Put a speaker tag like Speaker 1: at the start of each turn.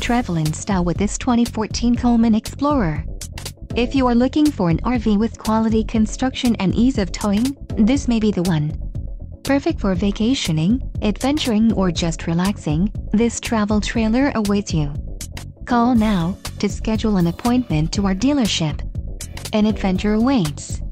Speaker 1: Travel in style with this 2014 Coleman Explorer. If you are looking for an RV with quality construction and ease of towing, this may be the one. Perfect for vacationing, adventuring or just relaxing, this travel trailer awaits you. Call now to schedule an appointment to our dealership. An adventure awaits.